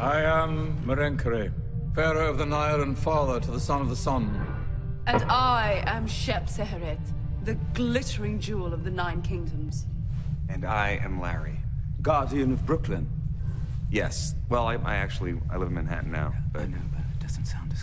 I am Merenkahre, Pharaoh of the Nile and father to the son of the sun. And I am Shepseheret, the glittering jewel of the Nine Kingdoms. And I am Larry. Guardian of Brooklyn. Yes. Well, I, I actually I live in Manhattan now, but I know, but it doesn't sound as.